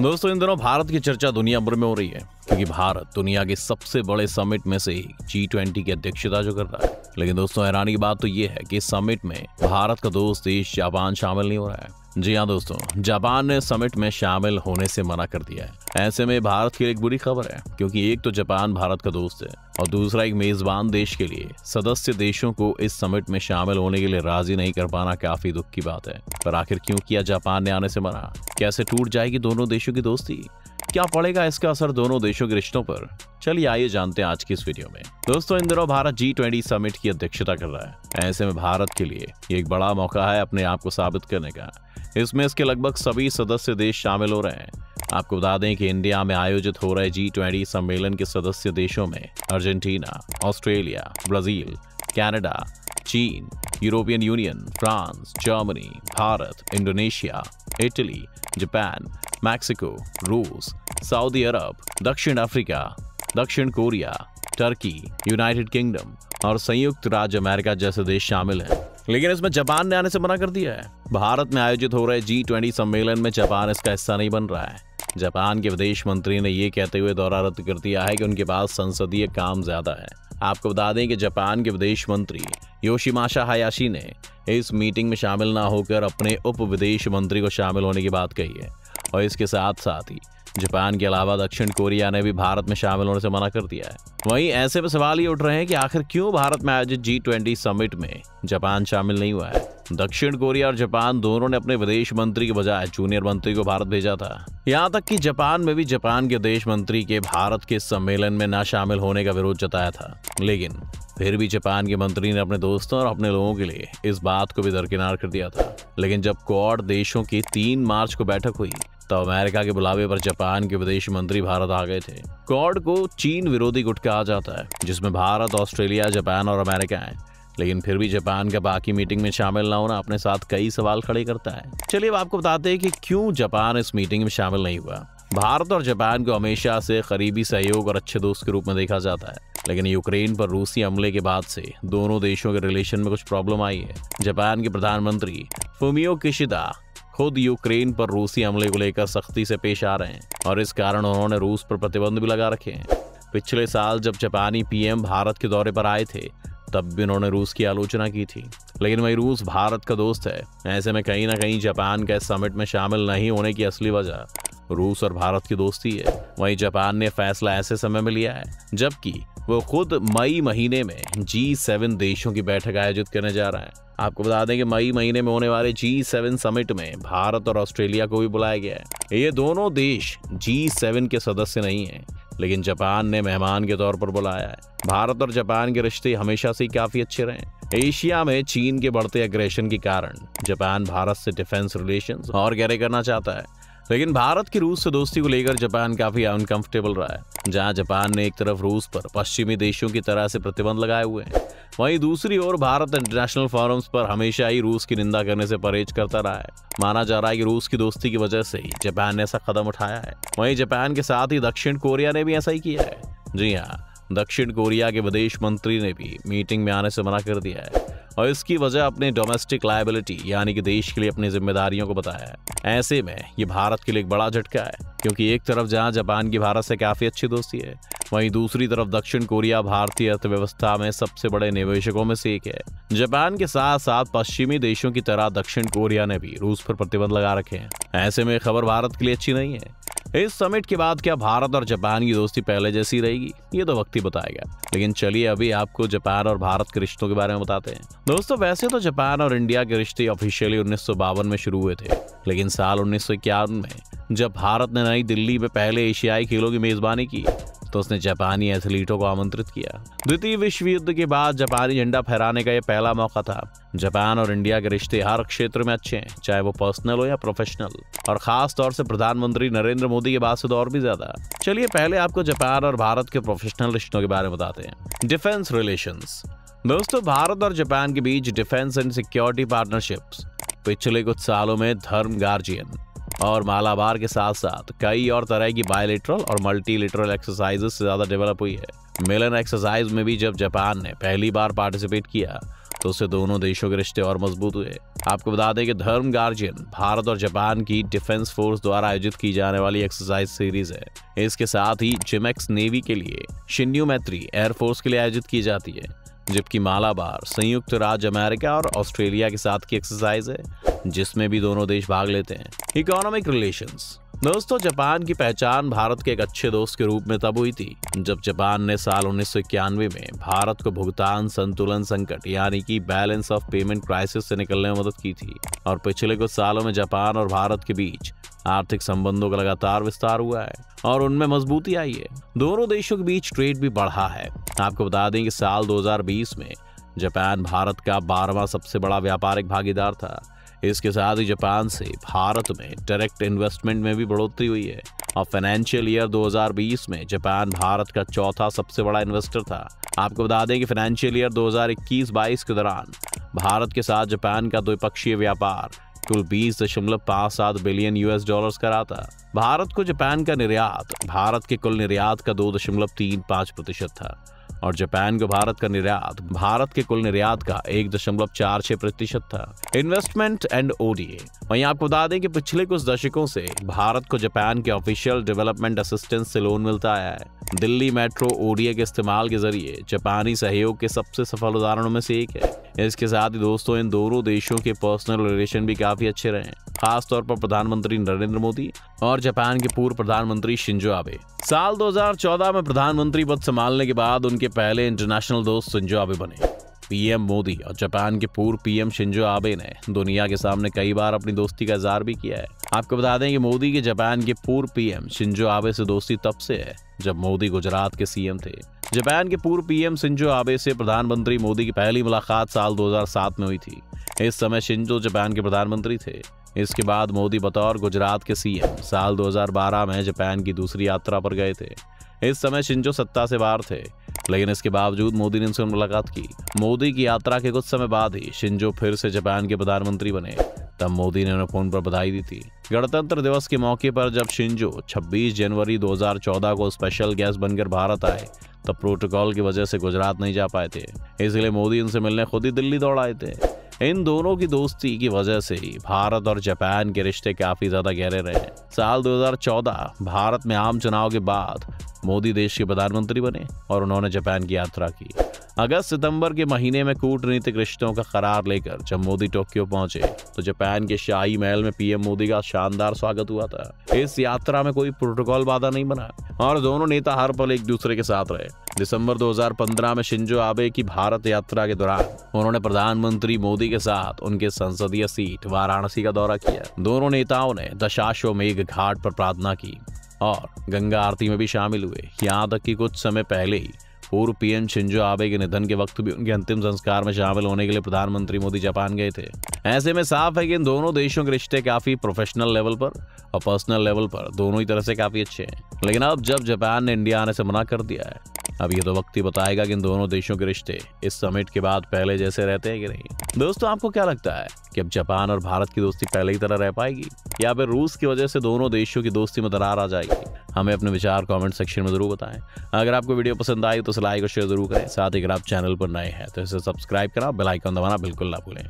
दोस्तों, इन दिनों भारत की चर्चा दुनिया भर में हो रही है, क्योंकि भारत दुनिया के सबसे बड़े समिट में से जी ट्वेंटी की अध्यक्षता जो कर रहा है। लेकिन दोस्तों हैरानी की बात तो ये है कि समिट में भारत का दोस्त देश जापान शामिल नहीं हो रहा है। जी हाँ दोस्तों, जापान ने समिट में शामिल होने से मना कर दिया है। ऐसे में भारत की एक बुरी खबर है, क्योंकि एक तो जापान भारत का दोस्त है, और दूसरा एक मेजबान देश के लिए। सदस्य देशों को इस समिट में शामिल होने के लिए राज़ी नहीं कर पाना काफ़ी दुख की बात है। पर आखिर क्यों किया जापान ने आने से मना? कैसे टूट जाएगी दोनों देशों की दोस्ती? क्या पड़ेगा इसका असर दोनों देशों के रिश्तों पर? चलिए आइए जानते हैं आज की इस वीडियो में। दोस्तों, इन दिनों भारत जी ट्वेंटी समिट की अध्यक्षता कर रहा है। ऐसे में भारत के लिए एक बड़ा मौका है अपने आप को साबित करने का। इसमें इसके लगभग सभी सदस्य देश शामिल हो रहे हैं। आपको बता दें कि इंडिया में आयोजित हो रहे जी ट्वेंटी सम्मेलन के सदस्य देशों में अर्जेंटीना, ऑस्ट्रेलिया, ब्राज़ील, कनाडा, चीन, European Union, France, Germany, Bharat, Indonesia, Italy, Japan, Mexico, रूस, सऊदी अरब, दक्षिण अफ्रीका, दक्षिण कोरिया, टर्की, यूनाइटेड किंगडम और संयुक्त राज्य अमेरिका जैसे देश शामिल हैं। लेकिन इसमें जापान ने आने से मना कर दिया है। भारत में आयोजित हो रहे जी ट्वेंटी सम्मेलन में जापान इसका हिस्सा नहीं बन रहा है। जापान के विदेश मंत्री ने यह कहते हुए दौरा रद्द कर दिया है कि उनके पास संसदीय काम ज़्यादा है। आपको बता दें कि जापान के विदेश मंत्री योशिमाशा हयाशी ने इस मीटिंग में शामिल ना होकर अपने उप विदेश मंत्री को शामिल होने की बात कही है और इसके साथ साथ ही जापान के अलावा दक्षिण कोरिया ने भी भारत में शामिल होने से मना कर दिया है। वहीं ऐसे में सवाल ये उठ रहे हैं कि आखिर क्यों भारत में आयोजित जी ट्वेंटी समिट में जापान शामिल नहीं हुआ है? दक्षिण कोरिया और जापान दोनों ने अपने विदेश मंत्री के बजाय जूनियर मंत्री को भारत भेजा था। यहाँ तक कि जापान में भी जापान के विदेश मंत्री के भारत के सम्मेलन में न शामिल होने का विरोध जताया था। लेकिन फिर भी जापान के मंत्री ने अपने दोस्तों और अपने लोगों के लिए इस बात को भी दरकिनार कर दिया था। लेकिन जब क्वाड देशों की तीन मार्च को बैठक हुई तो अमेरिका के बुलावे पर जापान के विदेश मंत्री भारत आ गए थे। क्वाड को चीन विरोधी गुट कहा जाता है, जिसमें भारत, ऑस्ट्रेलिया, जापान और अमेरिका है। लेकिन फिर भी जापान का बाकी मीटिंग में शामिल ना होना अपने साथ कई सवाल खड़े करता है। चलिए अब आपको बताते हैं कि क्यों जापान इस मीटिंग में शामिल नहीं हुआ। भारत और जापान को हमेशा से करीबी सहयोग और अच्छे दोस्त के रूप में देखा जाता है। लेकिन यूक्रेन पर रूसी हमले के बाद से दोनों देशों के रिलेशन में कुछ प्रॉब्लम आई है। जापान के प्रधानमंत्री फुमियो किशिदा खुद यूक्रेन पर रूसी हमले को लेकर सख्ती से पेश आ रहे हैं और इस कारण उन्होंने रूस पर प्रतिबंध भी लगा रखे हैं। पिछले साल जब जापानी पीएम भारत के दौरे पर आए थे तब भी उन्होंने रूस की आलोचना की थी। लेकिन वही रूस भारत का दोस्त है। ऐसे में कहीं ना कहीं जापान के समिट में शामिल नहीं होने की असली वजह रूस और भारत की दोस्ती है। वहीं जापान ने फैसला ऐसे समय में लिया है, जबकि वो खुद मई महीने में जी सेवन देशों की बैठक आयोजित करने जा रहा है। आपको बता दें कि मई महीने में होने वाले जी सेवन समिट में भारत और ऑस्ट्रेलिया को भी बुलाया गया है। ये दोनों देश जी सेवन के सदस्य नहीं है। लेकिन जापान ने मेहमान के तौर पर बुलाया है। भारत और जापान के रिश्ते हमेशा से काफ़ी अच्छे रहे एशिया में चीन के बढ़ते अग्रेशन के कारण जापान भारत से डिफेंस रिलेशन और गहरे करना चाहता है। लेकिन भारत की रूस से दोस्ती को लेकर जापान काफ़ी अनकंफर्टेबल रहा है, जहाँ जापान ने एक तरफ़ रूस पर पश्चिमी देशों की तरह से प्रतिबंध लगाए हुए हैं। वहीं दूसरी ओर भारत इंटरनेशनल फोरम्स पर हमेशा ही रूस की निंदा करने से परहेज करता रहा है। माना जा रहा है कि रूस की दोस्ती की वजह से ही जापान ने ऐसा कदम उठाया है। वहीं जापान के साथ ही दक्षिण कोरिया ने भी ऐसा ही किया है। जी हाँ दक्षिण कोरिया के विदेश मंत्री ने भी मीटिंग में आने से मना कर दिया है और इसकी वजह अपने डोमेस्टिक लाइबिलिटी यानी कि देश के लिए अपनी जिम्मेदारियों को बताया है। ऐसे में ये भारत के लिए एक बड़ा झटका है। क्योंकि एक तरफ़ जहाँ जापान की भारत से काफ़ी अच्छी दोस्ती है, वहीं दूसरी तरफ़ दक्षिण कोरिया भारतीय अर्थव्यवस्था में सबसे बड़े निवेशकों में से एक है। जापान के साथ साथ पश्चिमी देशों की तरह दक्षिण कोरिया ने भी रूस पर प्रतिबंध लगा रखे हैं। ऐसे में खबर भारत के लिए अच्छी नहीं है। इस समिट के बाद क्या भारत और जापान की दोस्ती पहले जैसी रहेगी? ये तो वक्त ही बताएगा। लेकिन चलिए अभी आपको जापान और भारत के रिश्तों के बारे में बताते हैं। दोस्तों, वैसे तो जापान और इंडिया के रिश्ते ऑफिशियली उन्नीस सौ बावन में शुरू हुए थे, लेकिन साल उन्नीस में जब भारत ने नई दिल्ली में पहले एशियाई खेलों की मेजबानी की तो उसने जापानी एथलीटों को आमंत्रित किया। द्वितीय विश्व युद्ध के बाद जापानी झंडा फहराने का यह पहला मौका था। जापान और इंडिया के रिश्ते हर क्षेत्र में अच्छे हैं, चाहे वो पर्सनल हो या प्रोफेशनल। और खास तौर से प्रधानमंत्री नरेंद्र मोदी के बाद से तो और भी ज़्यादा। चलिए पहले आपको जापान और भारत के प्रोफेशनल रिश्तों के बारे में बताते हैं। डिफेंस रिलेशन दोस्तों, भारत और जापान के बीच डिफेंस एंड सिक्योरिटी पार्टनरशिप्स। पिछले कुछ सालों में धर्म गार्जियन। और मालाबार के साथ साथ कई और तरह की बायोलिटरल और मल्टीलिटरल एक्सरसाइजेस से ज़्यादा डेवलप हुई है। मिलन एक्सरसाइज में भी जब जापान ने पहली बार पार्टिसिपेट किया तो उससे दोनों देशों के रिश्ते और मज़बूत हुए। आपको बता दें कि धर्म गार्जियन भारत और जापान की डिफेंस फोर्स द्वारा आयोजित की जाने वाली एक्सरसाइज सीरीज़ है। इसके साथ ही जिमेक्स नेवी के लिए शिन्यू मैत्री एयरफोर्स के लिए आयोजित की जाती है, जबकि मालाबार संयुक्त राज्य अमेरिका और ऑस्ट्रेलिया के साथ की एक्सरसाइज है। जिसमें भी दोनों देश भाग लेते हैं। इकोनॉमिक रिलेशंस दोस्तों, जापान की पहचान भारत के एक अच्छे दोस्त के रूप में तब हुई थी, जब जापान ने साल उन्नीस सौ इक्यानवे में भारत को भुगतान संतुलन संकट, यानी कि बैलेंस ऑफ़ पेमेंट क्राइसिस से निकलने में मदद की थी। और पिछले कुछ सालों में जापान और भारत के बीच आर्थिक संबंधों का लगातार विस्तार हुआ है, और उनमें मजबूती आई है। दोनों देशों के बीच ट्रेड भी बढ़ा है। आपको बता दें कि साल 2020 में जापान भारत का बारहवा सबसे बड़ा व्यापारिक भागीदार था। इसके साथ ही जापान से भारत में डायरेक्ट इन्वेस्टमेंट में भी बढ़ोतरी हुई है। और फाइनेंशियल ईयर 2020 में जापान भारत का चौथा सबसे बड़ा इन्वेस्टर था। आपको बता दें कि फाइनेंशियल ईयर 2021-22 के दौरान भारत के साथ जापान का द्विपक्षीय व्यापार कुल बीस दशमलव पाँच सात बिलियन यूएस डॉलर्स का रहा था। भारत को जापान का निर्यात, भारत के कुल निर्यात का दो दशमलव तीन पाँच प्रतिशत था। और जापान को भारत का निर्यात, भारत के कुल निर्यात का एक दशमलव चार छह प्रतिशत था। इन्वेस्टमेंट एंड ओडीए वहीं आपको बता दें कि पिछले कुछ दशकों से भारत को जापान के ऑफिशियल डेवलपमेंट असिस्टेंस से लोन मिलता आया है। दिल्ली मेट्रो ओडीए के इस्तेमाल के ज़रिए जापानी सहयोग के सबसे सफल उदाहरणों में से एक है। इसके साथ ही दोस्तों, इन दोनों देशों के पर्सनल रिलेशन भी काफ़ी अच्छे रहे खासतौर पर प्रधानमंत्री नरेंद्र मोदी और जापान के पूर्व प्रधानमंत्री शिंजो आबे। साल 2014 में प्रधानमंत्री पद संभालने के बाद उनके पहले इंटरनेशनल दोस्त शिंजो आबे बने। पीएम मोदी और जापान के पूर्व पीएम शिंजो आबे ने दुनिया के सामने कई बार अपनी दोस्ती का इजहार भी किया है। आपको बता दें कि मोदी के जापान के पूर्व पीएम शिंजो आबे से दोस्ती तब से है, जब मोदी गुजरात के सीएम थे। जापान के पूर्व पीएम शिंजो आबे से प्रधानमंत्री मोदी की पहली मुलाकात साल 2007 में हुई थी। इस समय शिंजो जापान के प्रधानमंत्री थे। इसके बाद मोदी बतौर गुजरात के सीएम। साल 2012 में जापान की दूसरी यात्रा पर गए थे। इस समय शिंजो सत्ता से बाहर थे। लेकिन इसके बावजूद मोदी ने उनसे मुलाकात की। मोदी की यात्रा के कुछ समय बाद ही शिंजो फिर से जापान के प्रधानमंत्री बने। तब मोदी ने उन्हें फ़ोन पर बधाई दी थी। गणतंत्र दिवस के मौके पर जब शिंजो 26 जनवरी 2014 को स्पेशल गेस्ट बनकर भारत आए, तब प्रोटोकॉल की वजह से गुजरात नहीं जा पाए थे। इसलिए मोदी उनसे मिलने खुद ही दिल्ली दौड़ आए थे। इन दोनों की दोस्ती की वजह से भारत और जापान के रिश्ते काफ़ी ज़्यादा गहरे रहे। साल 2014 भारत में आम चुनाव के बाद मोदी देश के प्रधानमंत्री बने और उन्होंने जापान की यात्रा की। अगस्त सितंबर के महीने में कूटनीतिक रिश्तों का करार लेकर जब मोदी टोक्यो पहुँचे तो जापान के शाही महल में पीएम मोदी का शानदार स्वागत हुआ था। इस यात्रा में कोई प्रोटोकॉल बाधा नहीं बना और दोनों नेता हर पल एक दूसरे के साथ रहे। दिसंबर 2015 में शिंजो आबे की भारत यात्रा के दौरान उन्होंने प्रधानमंत्री मोदी के साथ उनके संसदीय सीट वाराणसी का दौरा किया। दोनों नेताओं ने दशाश्वमेघ घाट पर प्रार्थना की। और गंगा आरती में भी शामिल हुए। यहाँ तक कि कुछ समय पहले ही पूर्व पीएम शिंजो आबे के निधन के वक्त भी उनके अंतिम संस्कार में शामिल होने के लिए प्रधानमंत्री मोदी जापान गए थे। ऐसे में साफ़ है कि इन दोनों देशों के रिश्ते काफ़ी प्रोफेशनल लेवल पर और पर्सनल लेवल पर दोनों ही तरह से काफ़ी अच्छे हैं। लेकिन अब जब जापान ने इंडिया आने से मना कर दिया है, अब ये तो वक्त ही बताएगा कि इन दोनों देशों के रिश्ते इस समिट के बाद पहले जैसे रहते हैं कि नहीं। दोस्तों, आपको क्या लगता है कि अब जापान और भारत की दोस्ती पहले की तरह रह पाएगी या फिर रूस की वजह से दोनों देशों की दोस्ती में दरार आ जाएगी? हमें अपने विचार कमेंट सेक्शन में ज़रूर बताएँ। अगर आपको वीडियो पसंद आई तो लाइक और शेयर ज़रूर करें। साथ ही अगर आप चैनल पर नए हैं तो इसे सब्सक्राइब करा बेलाइकन दबाना बिल्कुल ना भूलें।